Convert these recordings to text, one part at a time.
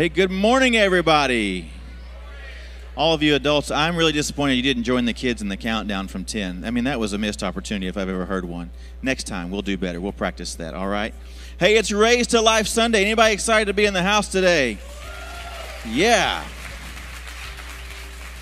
Hey, good morning, everybody. All of you adults, I'm really disappointed you didn't join the kids in the countdown from 10. I mean, that was a missed opportunity if I've ever heard one. Next time, we'll do better. We'll practice that, all right? Hey, it's Raised to Life Sunday. Anybody excited to be in the house today? Yeah.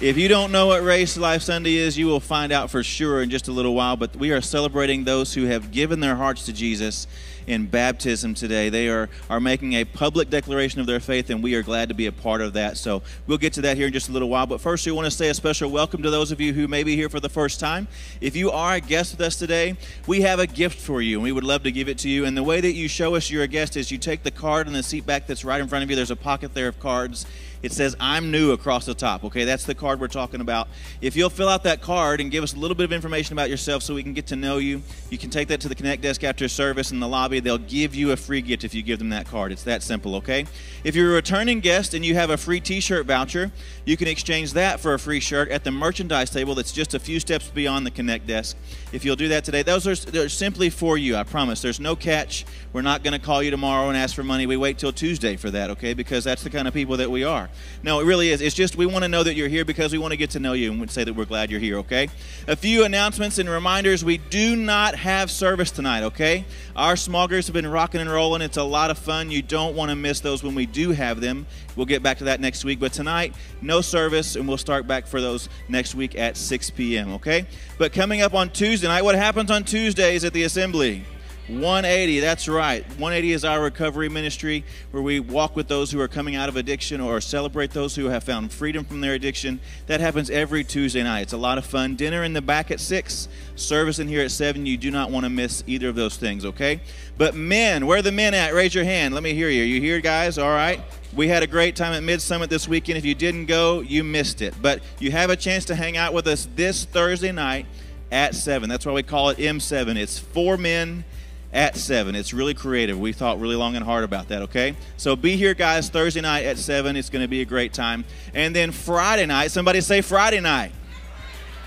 If you don't know what Raised to Life Sunday is, you will find out for sure in just a little while. But we are celebrating those who have given their hearts to Jesus in baptism today. They are, are making a public declaration of their faith, and we are glad to be a part of that. So we'll get to that here in just a little while. But first, we want to say a special welcome to those of you who may be here for the first time. If you are a guest with us today, we have a gift for you, and we would love to give it to you. And the way that you show us you're a guest is you take the card in the seat back that's right in front of you. There's a pocket there of cards it says I'm new across the top. Okay, that's the card we're talking about. If you'll fill out that card and give us a little bit of information about yourself so we can get to know you, you can take that to the Connect desk after service in the lobby. They'll give you a free gift if you give them that card. It's that simple, okay? If you're a returning guest and you have a free t shirt voucher, you can exchange that for a free shirt at the merchandise table that's just a few steps beyond the Connect desk. If you'll do that today, those are are simply for you, I promise. There's no catch. We're not going to call you tomorrow and ask for money. We wait till Tuesday for that, okay? Because that's the kind of people that we are. No, it really is. It's just we want to know that you're here because we want to get to know you and say that we're glad you're here, okay? A few announcements and reminders. We do not have service tonight, okay? Our small groups have been rocking and rolling. It's a lot of fun. You don't want to miss those when we do have them. We'll get back to that next week. But tonight, no service, and we'll start back for those next week at 6 p.m., okay? But coming up on Tuesday night, what happens on Tuesdays at the assembly? 180, that's right. 180 is our recovery ministry where we walk with those who are coming out of addiction or celebrate those who have found freedom from their addiction. That happens every Tuesday night. It's a lot of fun. Dinner in the back at 6, service in here at 7. You do not want to miss either of those things, okay? But men, where are the men at? Raise your hand. Let me hear you. Are you here, guys? All right. We had a great time at Mid Summit this weekend. If you didn't go, you missed it. But you have a chance to hang out with us this Thursday night at 7. That's why we call it M7. It's for men at 7. It's really creative. We thought really long and hard about that, okay? So be here, guys, Thursday night at 7. It's going to be a great time. And then Friday night, somebody say Friday night.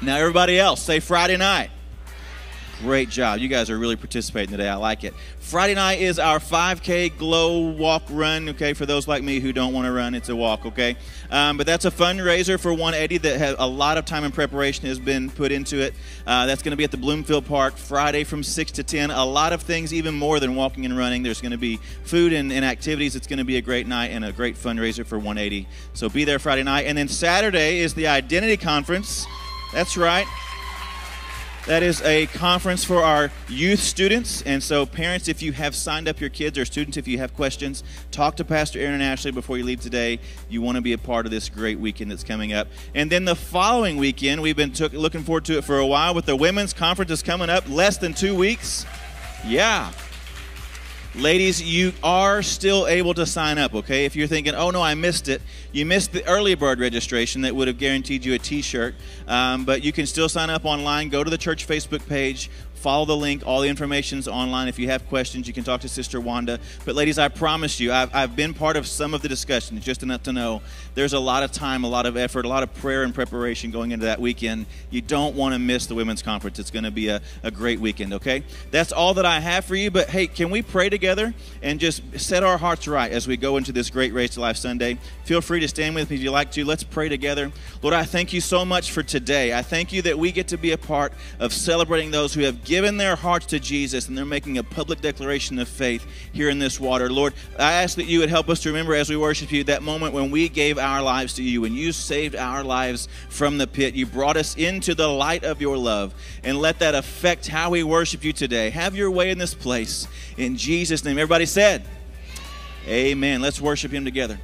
Now, everybody else, say Friday night. Great job. You guys are really participating today. I like it. Friday night is our 5K glow walk run, okay? For those like me who don't want to run, it's a walk, okay? Um, but that's a fundraiser for 180 that has a lot of time and preparation has been put into it. Uh, that's going to be at the Bloomfield Park Friday from 6 to 10. A lot of things, even more than walking and running. There's going to be food and, and activities. It's going to be a great night and a great fundraiser for 180. So be there Friday night. And then Saturday is the Identity Conference. That's right. That is a conference for our youth students. And so, parents, if you have signed up your kids or students, if you have questions, talk to Pastor Aaron and Ashley before you leave today. You want to be a part of this great weekend that's coming up. And then the following weekend, we've been took, looking forward to it for a while, but the women's conference is coming up less than two weeks. Yeah. Ladies, you are still able to sign up, okay? If you're thinking, oh no, I missed it, you missed the early bird registration that would have guaranteed you a t shirt. Um, but you can still sign up online. Go to the church Facebook page, follow the link. All the information is online. If you have questions, you can talk to Sister Wanda. But, ladies, I promise you, I've, I've been part of some of the discussions, just enough to know there's a lot of time, a lot of effort, a lot of prayer and preparation going into that weekend. You don't want to miss the women's conference. It's going to be a, a great weekend, okay? That's all that I have for you. But, hey, can we pray together and just set our hearts right as we go into this great Raised to Life Sunday? Feel free to stand with me if you like to. Let's pray together. Lord, I thank you so much for today. I thank you that we get to be a part of celebrating those who have given their hearts to Jesus and they're making a public declaration of faith here in this water. Lord, I ask that you would help us to remember as we worship you that moment when we gave our lives to you and you saved our lives from the pit. You brought us into the light of your love and let that affect how we worship you today. Have your way in this place. In Jesus' name. Everybody said, Amen. Let's worship him together.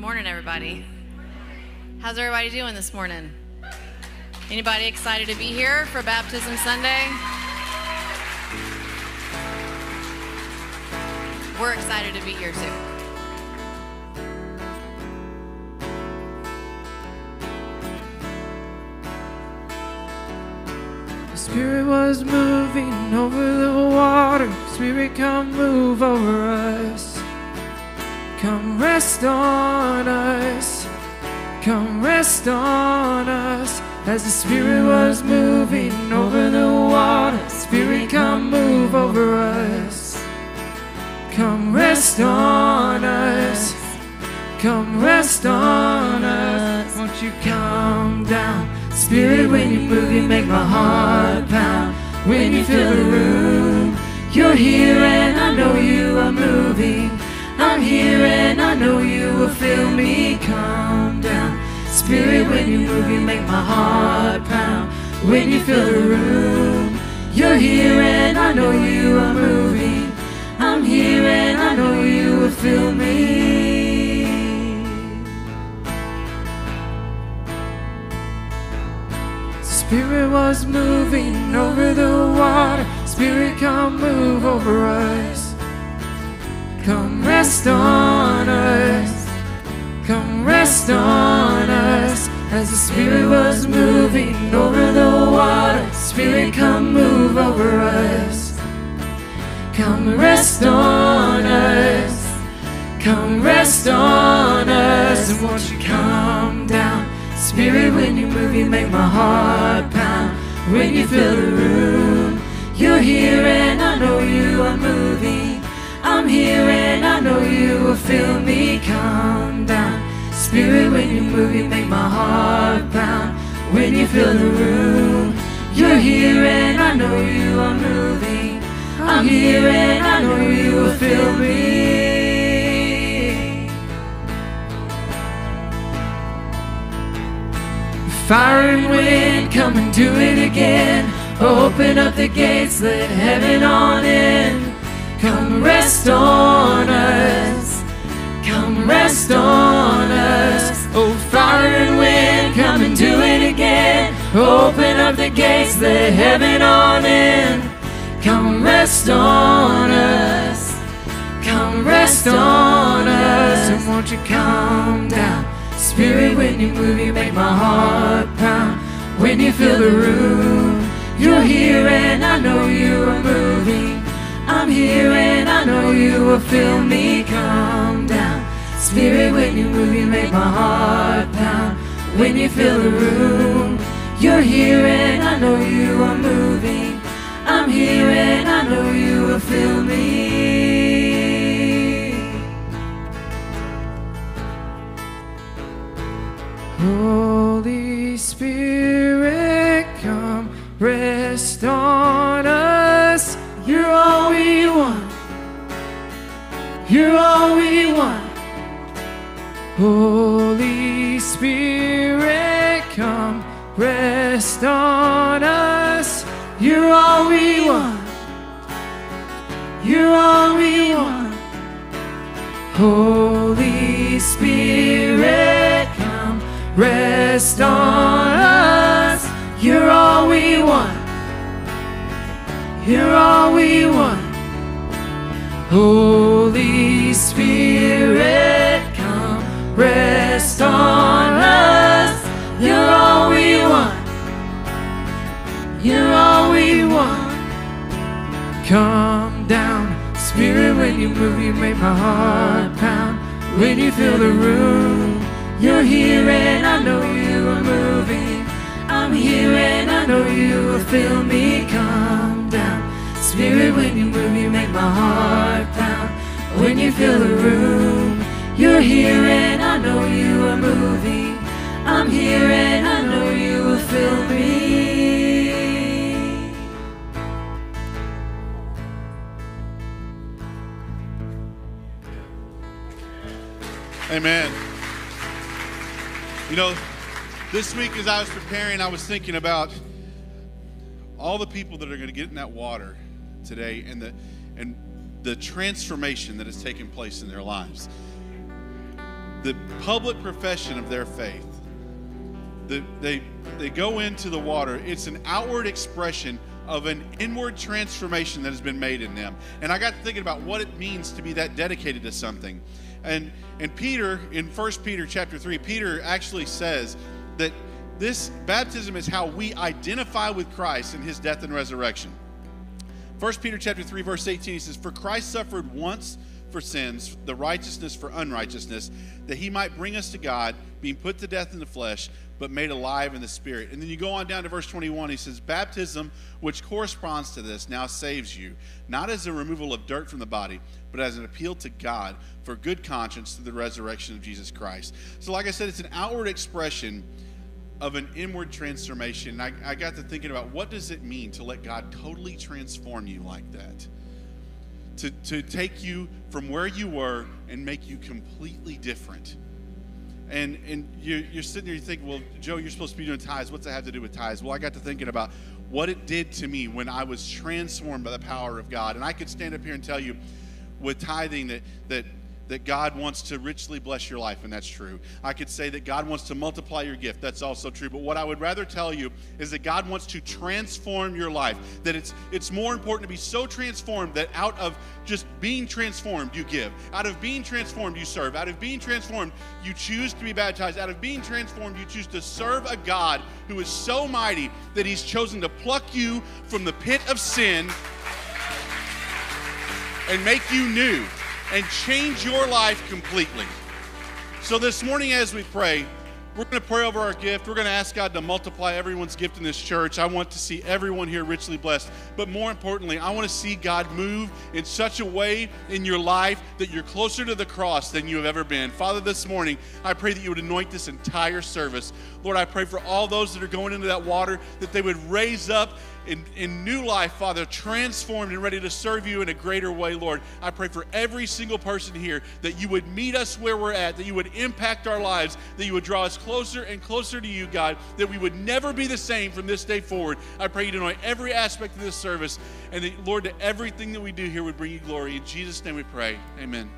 Morning, everybody. How's everybody doing this morning? Anybody excited to be here for Baptism Sunday? We're excited to be here too. The Spirit was moving over the water. Spirit, come move over us. Come rest on us. Come rest on us. As the Spirit was moving over the water. Spirit, come move over us. Come rest on us. Come rest on us. Won't you come down? Spirit, when you move, you make my heart pound. When you fill the room, you're here and I know you are moving. I'm here and I know you will feel me come down. Spirit, when you move, you make my heart pound. When you fill the room, you're here and I know you are moving. I'm here and I know you will feel me. Spirit was moving over the water. Spirit, come move over us. Come rest on us. Come rest on us. As the Spirit was moving over the water. Spirit, come move over us. Come rest on us. Come rest on us. And won't you come down? Spirit, when you move, you make my heart pound. When you fill the room, you're here and I know you are moving. I'm here and I know you will feel me come down. Spirit, when you move, you make my heart pound. When you fill the room, you're here and I know you are moving. I'm here and I know you will feel me. Fire and wind, come and do it again. Open up the gates, let heaven on in. Come rest on us. Come rest on us. Oh, fire and wind, come and do it again. Open up the gates, let heaven on in. Come rest on us. Come rest on us. And won't you come down? Spirit, when you move, you make my heart pound. When you fill the room, you're here and I know you are moving. I'm here and I know you will feel me come down. Spirit, when you move, you make my heart pound. When you fill the room, you're here and I know you are moving. I'm here and I know you will feel me. Holy Spirit, You're all we want. Holy Spirit, come rest on us. You're all we want. You're all we want. Holy Spirit, come rest on us. You're all we want. You're all we want. Holy Spirit, come rest on us. You're all we want. You're all we want. Come down, Spirit, when you move, you make my heart pound. When you fill the room, you're here and I know you are moving. I'm here and I know you will feel me come down. Spirit, when you move, you make my heart pound. When you fill the room, you're here and I know you are moving. I'm here and I know you will feel me. Amen. You know, this week as I was preparing, I was thinking about all the people that are going to get in that water today and the and the transformation that has taken place in their lives. the public profession of their faith. The, they, they go into the water. It's an outward expression of an inward transformation that has been made in them. And I got thinking about what it means to be that dedicated to something. And and Peter in 1 Peter chapter 3, Peter actually says that this baptism is how we identify with Christ in his death and resurrection. 1 Peter chapter 3 verse 18 he says for Christ suffered once for sins, the righteousness for unrighteousness, that he might bring us to God, being put to death in the flesh, but made alive in the spirit. And then you go on down to verse 21, he says, Baptism, which corresponds to this, now saves you, not as a removal of dirt from the body, but as an appeal to God for good conscience through the resurrection of Jesus Christ. So, like I said, it's an outward expression of an inward transformation. I, I got to thinking about what does it mean to let God totally transform you like that? To, to take you from where you were and make you completely different. And, and you, you're sitting there, you think, well, Joe, you're supposed to be doing tithes. What's that have to do with tithes? Well, I got to thinking about what it did to me when I was transformed by the power of God. And I could stand up here and tell you with tithing that, that that God wants to richly bless your life, and that's true. I could say that God wants to multiply your gift. That's also true. But what I would rather tell you is that God wants to transform your life. That it's it's more important to be so transformed that out of just being transformed, you give. Out of being transformed, you serve. Out of being transformed, you choose to be baptized. Out of being transformed, you choose to serve a God who is so mighty that He's chosen to pluck you from the pit of sin and make you new and change your life completely. So, this morning, as we pray, we're going to pray over our gift. We're going to ask God to multiply everyone's gift in this church. I want to see everyone here richly blessed. But more importantly, I want to see God move in such a way in your life that you're closer to the cross than you have ever been. Father, this morning, I pray that you would anoint this entire service. Lord, I pray for all those that are going into that water that they would raise up in, in new life, Father, transformed and ready to serve you in a greater way, Lord. I pray for every single person here that you would meet us where we're at, that you would impact our lives, that you would draw us closer and closer to you, God, that we would never be the same from this day forward. I pray you to anoint every aspect of this service, and that, Lord, that everything that we do here would bring you glory. In Jesus' name we pray. Amen.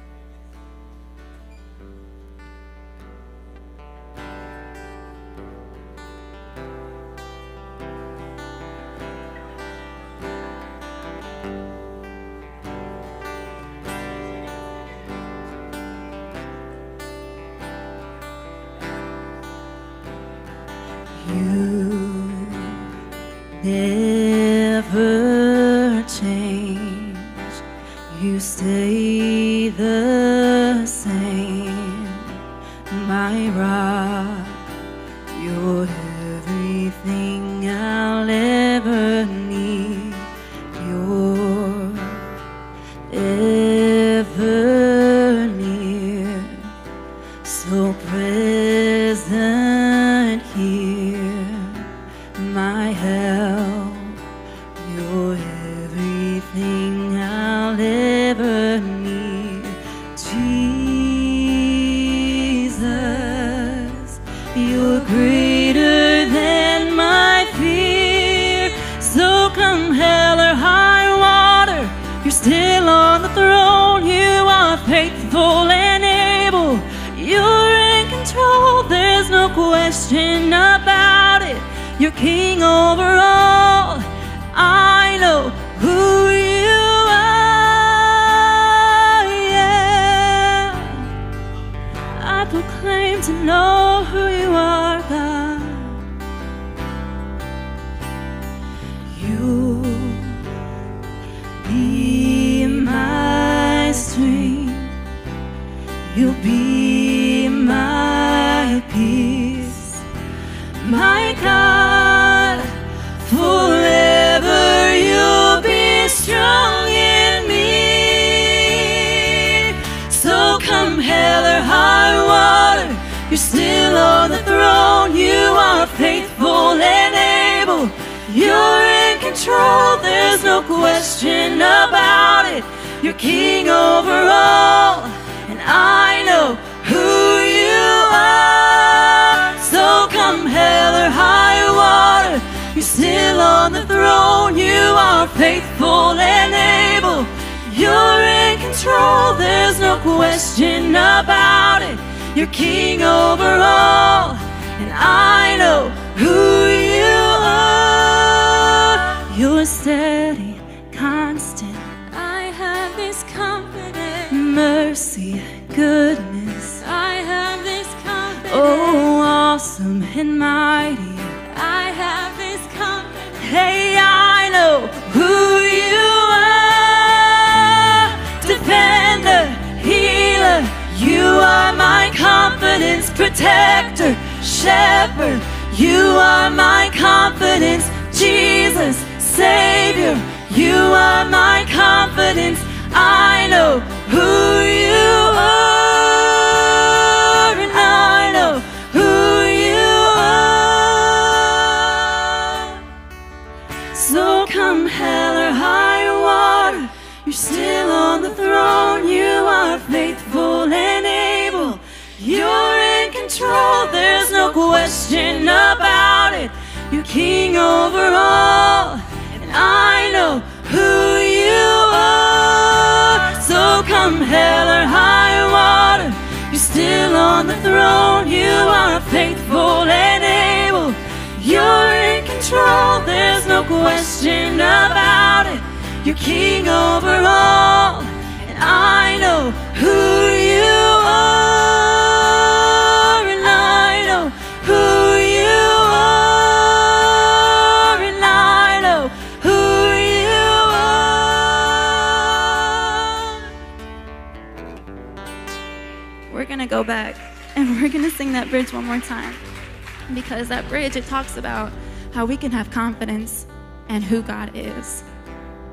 You're king over all. I know who you are. Yeah. I proclaim to know no question about it. You're king over all, and I know who you are. So come hell or high water, you're still on the throne. You are faithful and able. You're in control, there's no question about it. You're king over all, and I know who you are. You're steady, constant. I have this confidence. Mercy, goodness. I have this confidence. Oh, awesome and mighty. I have this confidence. Hey, I know who you are. Defender, healer. You are my confidence, protector, shepherd. You are my confidence, Jesus, Savior. You are my confidence. I know who you are, and I know who you are. So come hell or high water, you're still on the throne. You are faithful and able. You're in control, there's no question about it. You're king over all, I know who you are. So come hell or high water, you're still on the throne. You are faithful and able. You're in control, there's no question about it. You're king over all, and I know who sing that bridge one more time because that bridge it talks about how we can have confidence in who God is.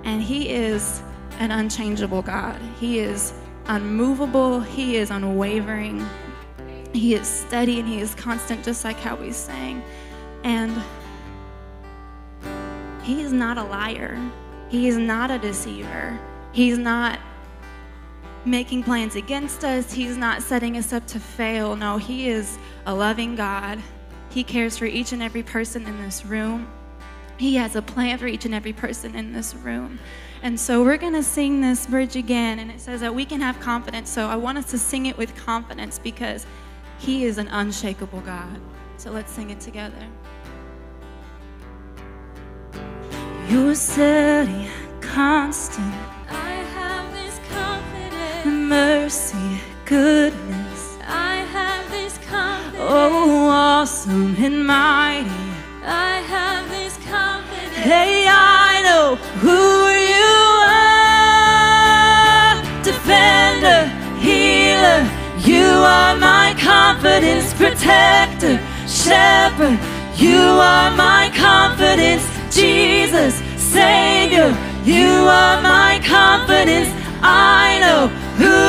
And he is an unchangeable God. He is unmovable, he is unwavering. He is steady and he is constant just like how we sang. And he is not a liar. He is not a deceiver. He's not making plans against us. He's not setting us up to fail. No, He is a loving God. He cares for each and every person in this room. He has a plan for each and every person in this room. And so we're going to sing this bridge again, and it says that we can have confidence. So I want us to sing it with confidence because He is an unshakable God. So let's sing it together. You're steady, constant. Mercy, goodness. I have this confidence. Oh, awesome and mighty. I have this confidence. Hey, I know who you are. Defender, healer. You are my confidence, protector, shepherd. You are my confidence, Jesus, Savior. You are my confidence. I know who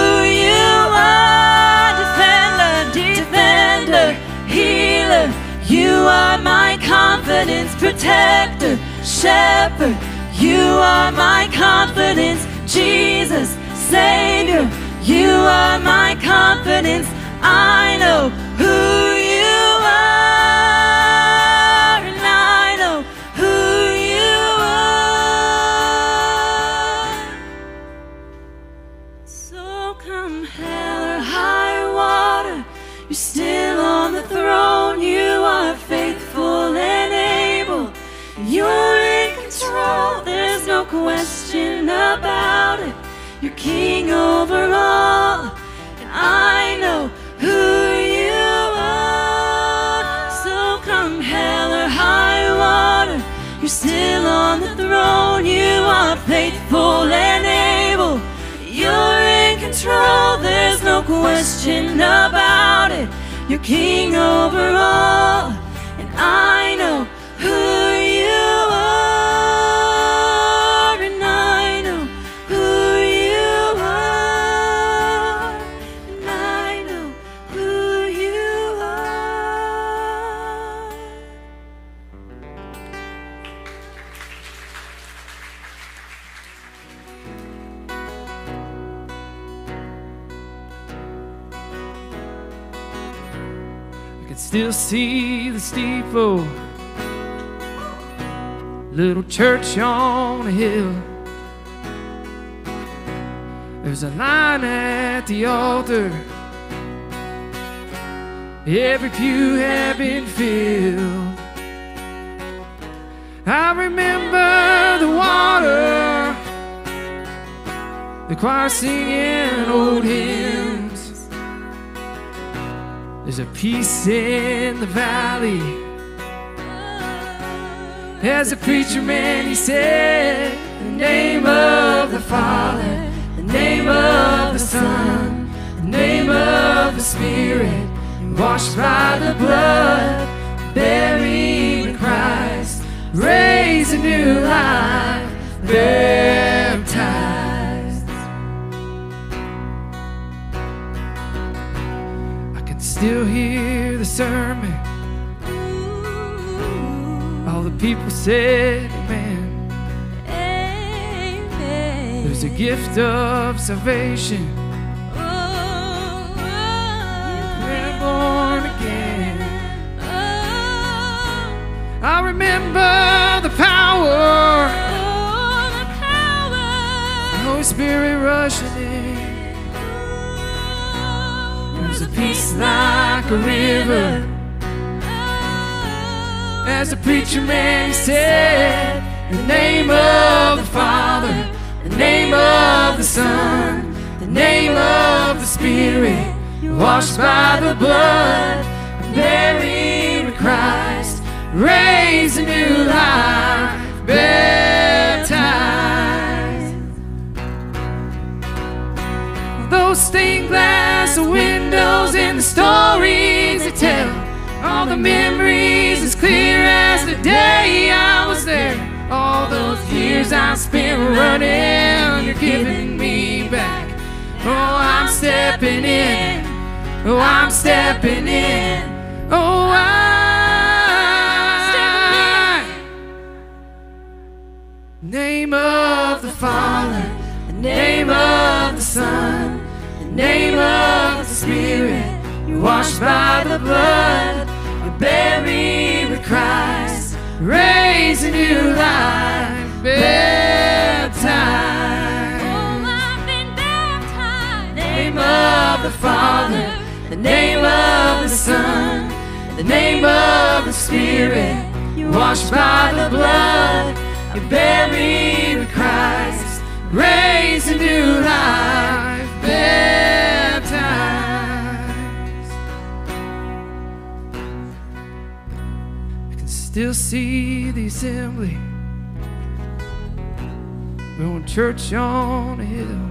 you are. Defender, defender, healer. You are my confidence, protector, shepherd. You are my confidence, Jesus, Savior. You are my confidence. I know who you're still on the throne. You are faithful and able. You're in control. There's no question about it. You're king over all, and I know who you are. So come hell or high water, you're still on the throne. You are faithful and able. You're in control. No question about it. You're king over all, and I know who still see the steeple, little church on a hill. There's a line at the altar every pew had been filled. I remember the water, the choir singing old hymns. There's a peace in the valley. As a preacher man, he said, The name of the Father, the name of the Son, the name of the Spirit, washed by the blood, buried in Christ, raised a new life, baptized. Still hear the sermon. All the people said, Amen. There's a gift of salvation. We're born again. I remember the power, the Holy Spirit rushing peace like a river. As the preacher man said, the name of the Father, the name of the Son, the name of the Spirit, washed by the blood, buried with Christ, raised a new life, baptized. Those stained glass windows and the stories they tell. All the memories as clear as the day I was there. All those years I spent running, you're giving me back. Oh, I'm stepping in. Oh, I'm stepping in. Oh, I. Name of the Father, the name of the Son, name of the Spirit. You're washed by the blood, you're buried with Christ, raised a new life, baptized. Oh, I've been baptized. Name of the Father, the name of the Son, the name of the Spirit. You're washed by the blood, you're buried with Christ, raised a new life, baptized. I can still see the assembly. We Going church on a hill.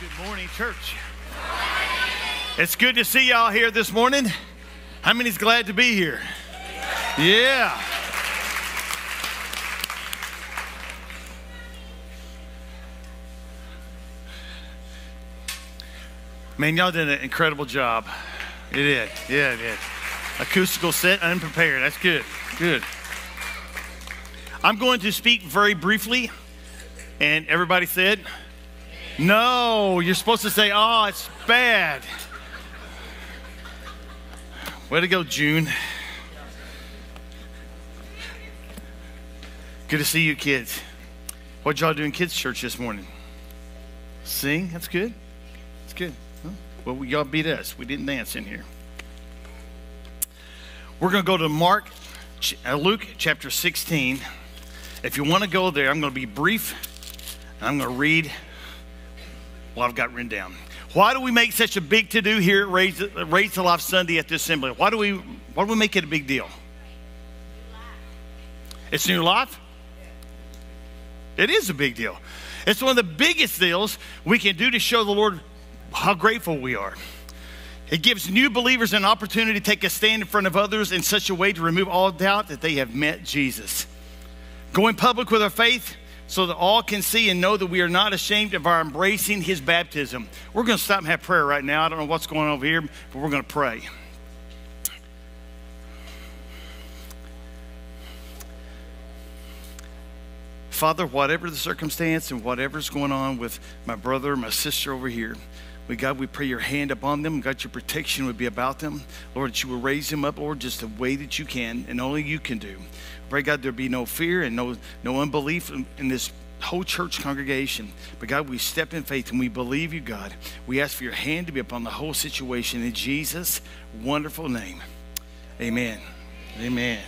Good morning, church. It's good to see y'all here this morning. How many's glad to be here? Yeah. Man, y'all did an incredible job. You did. Yeah, it did. Acoustical set, unprepared. That's good. Good. I'm going to speak very briefly, and everybody said, no, you're supposed to say, oh, it's bad. Way to go, June. Good to see you, kids. What y'all do in kids' church this morning? Sing? That's good. That's good. Well, y'all beat us. We didn't dance in here. We're going to go to Mark, uh, Luke chapter 16. If you want to go there, I'm going to be brief. And I'm going to read what I've got written down. Why do we make such a big to do here at Raise, Raise Life Sunday at the assembly? Why do we why do we make it a big deal? It's new life. It is a big deal. It's one of the biggest deals we can do to show the Lord how grateful we are. It gives new believers an opportunity to take a stand in front of others in such a way to remove all doubt that they have met Jesus. Going public with our faith so that all can see and know that we are not ashamed of our embracing his baptism. We're going to stop and have prayer right now. I don't know what's going on over here, but we're going to pray. Father, whatever the circumstance and whatever's going on with my brother, my sister over here, We, God, we pray your hand upon them. God, your protection would be about them. Lord, that you will raise them up, Lord, just the way that you can and only you can do. Pray, God, there be no fear and no, no unbelief in, in this whole church congregation. But God, we step in faith and we believe you, God. We ask for your hand to be upon the whole situation in Jesus' wonderful name. Amen. Amen.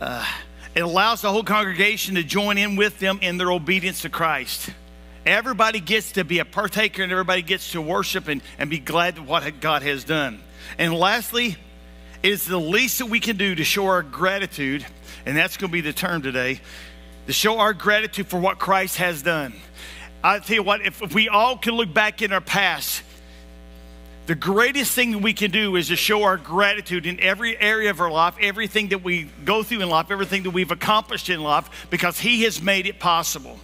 Uh, it allows the whole congregation to join in with them in their obedience to Christ. Everybody gets to be a partaker and everybody gets to worship and, and be glad what God has done. And lastly, it is the least that we can do to show our gratitude, and that's going to be the term today, to show our gratitude for what Christ has done. I tell you what, if, if we all can look back in our past, the greatest thing we can do is to show our gratitude in every area of our life, everything that we go through in life, everything that we've accomplished in life, because He has made it possible.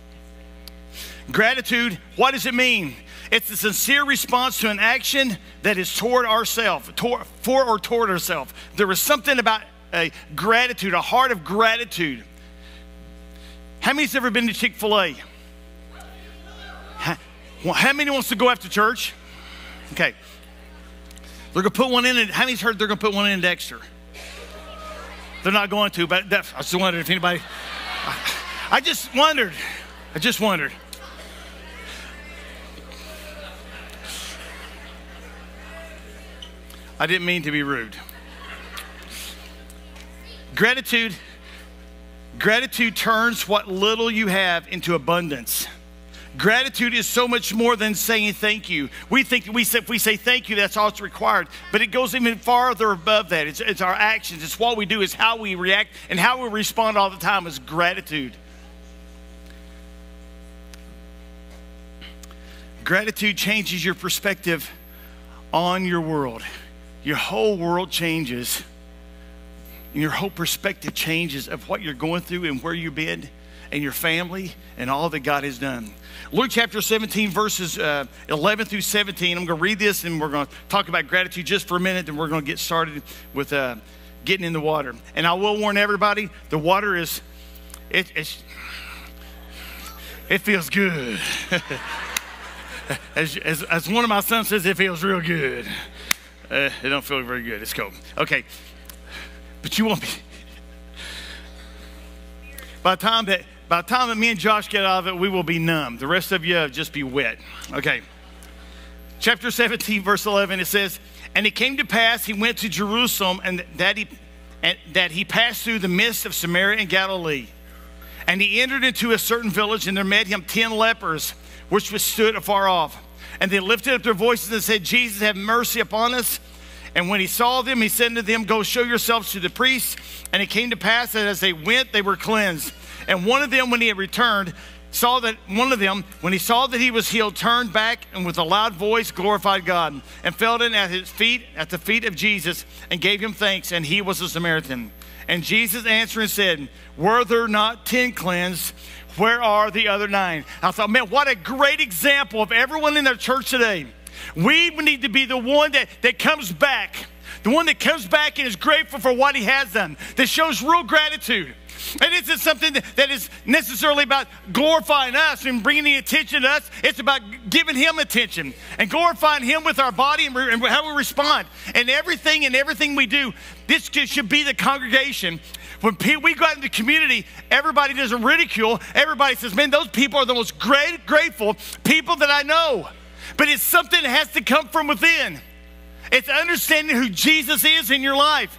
Gratitude, what does it mean? It's a sincere response to an action that is toward ourselves, toward, for or toward ourselves. There is something about a gratitude, a heart of gratitude. How many's ever been to Chick fil A? How many wants to go after church? Okay. They're going to put one in. How many's heard they're going to put one in Dexter? They're not going to, but that, I just wondered if anybody. I just wondered. I just wondered. I didn't mean to be rude. Gratitude gratitude turns what little you have into abundance. Gratitude is so much more than saying thank you. We think we say, if we say thank you, that's all it's required. But it goes even farther above that. It's, it's our actions, it's what we do, it's how we react, and how we respond all the time is gratitude. Gratitude changes your perspective on your world your whole world changes. And your whole perspective changes of what you're going through and where you've been and your family and all that God has done. Luke chapter 17, verses uh, 11 through 17. I'm going to read this and we're going to talk about gratitude just for a minute and we're going to get started with uh, getting in the water. And I will warn everybody the water is, it, it feels good. as, as, as one of my sons says, it feels real good. Uh, it don't feel very good. It's cold. Okay. But you won't be. By the time that by the time that me and Josh get out of it, we will be numb. The rest of you just be wet. Okay. Chapter 17, verse 11, it says, And it came to pass, he went to Jerusalem, and that he, and that he passed through the midst of Samaria and Galilee. And he entered into a certain village, and there met him ten lepers, which was stood afar off. And they lifted up their voices and said, Jesus, have mercy upon us. And when he saw them, he said to them, Go show yourselves to the priests. And it came to pass that as they went, they were cleansed. And one of them, when he had returned, saw that one of them, when he saw that he was healed, turned back and with a loud voice glorified God and fell in at his feet, at the feet of Jesus, and gave him thanks. And he was a Samaritan. And Jesus answering said, Were there not ten cleansed? Where are the other nine? I thought, man, what a great example of everyone in their church today. We need to be the one that, that comes back, the one that comes back and is grateful for what he has done, that shows real gratitude. And it isn't something that is necessarily about glorifying us and bringing the attention to us. It's about giving Him attention and glorifying Him with our body and, and how we respond. And everything and everything we do, this should be the congregation when we go out in the community, everybody doesn't ridicule. Everybody says, man, those people are the most great, grateful people that I know. But it's something that has to come from within. It's understanding who Jesus is in your life.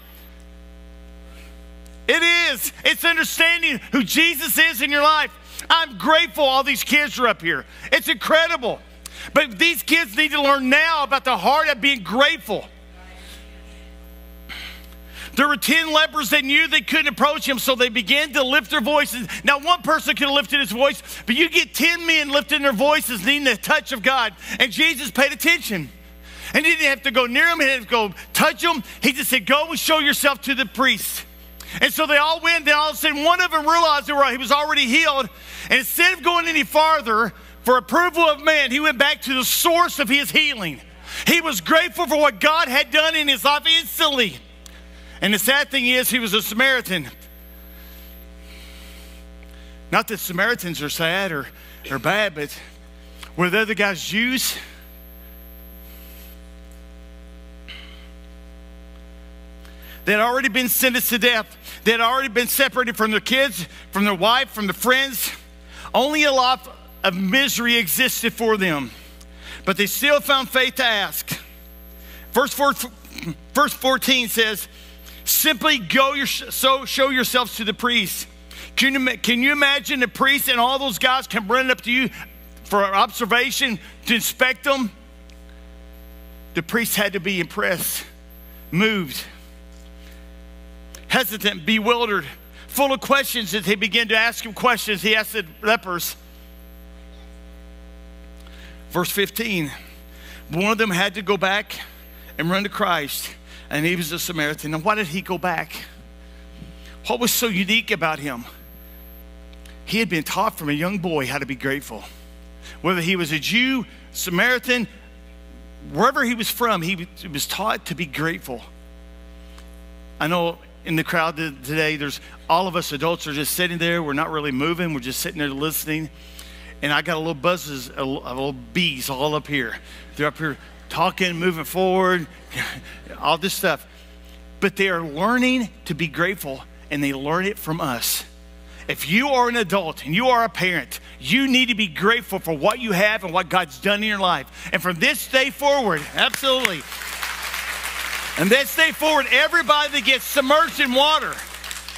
It is. It's understanding who Jesus is in your life. I'm grateful all these kids are up here. It's incredible. But these kids need to learn now about the heart of being grateful. There were 10 lepers that knew they couldn't approach him, so they began to lift their voices. Now, one person could have lifted his voice, but you get 10 men lifting their voices, needing the touch of God. And Jesus paid attention. And he didn't have to go near him, he didn't have to go touch him. He just said, Go and show yourself to the priest. And so they all went, then all of a sudden, one of them realized he was already healed. And instead of going any farther for approval of man, he went back to the source of his healing. He was grateful for what God had done in his life instantly. And the sad thing is, he was a Samaritan. Not that Samaritans are sad or, or bad, but Were the other guys Jews? They had already been sentenced to death. They had already been separated from their kids, from their wife, from their friends. Only a life of misery existed for them. But they still found faith to ask. Verse, four, verse 14 says, Simply go your, so show yourselves to the priest. Can you, can you imagine the priest and all those guys come running up to you for observation to inspect them? The priest had to be impressed, moved hesitant, bewildered, full of questions as he began to ask him questions. He asked the lepers. Verse 15 one of them had to go back and run to Christ, and he was a Samaritan. And why did he go back? What was so unique about him? He had been taught from a young boy how to be grateful. Whether he was a Jew, Samaritan, wherever he was from, he was taught to be grateful. I know in the crowd today, there's all of us adults are just sitting there. We're not really moving. We're just sitting there listening. And I got a little buzzes, a little bees all up here. They're up here talking, moving forward, all this stuff. But they are learning to be grateful, and they learn it from us. If you are an adult and you are a parent, you need to be grateful for what you have and what God's done in your life. And from this day forward, absolutely. And this day forward, everybody that gets submerged in water,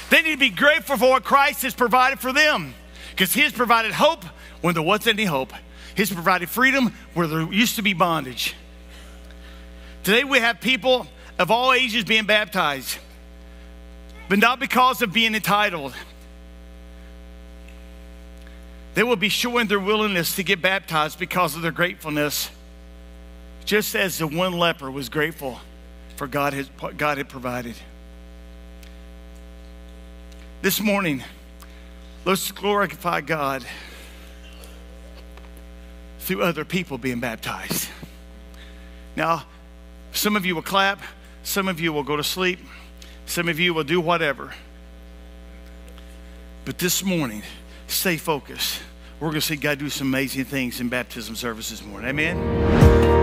they need to be grateful for what Christ has provided for them. Because He has provided hope when there wasn't any hope. He's provided freedom where there used to be bondage. Today we have people of all ages being baptized, but not because of being entitled. They will be showing their willingness to get baptized because of their gratefulness, just as the one leper was grateful for God, has, God had provided. This morning, let's glorify God through other people being baptized. Now, some of you will clap, some of you will go to sleep, some of you will do whatever. But this morning, stay focused. We're going to see God do some amazing things in baptism service this morning. Amen.